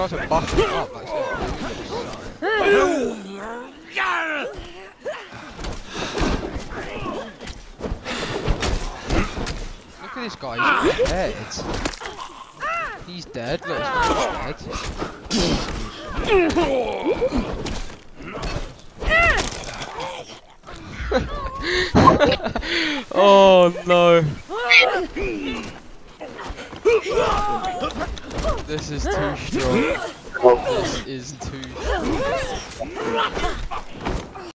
guys are buffing up. Like, Look at this guy, he's dead. He's dead, look, he's dead. oh no. This is too strong. This is too strong.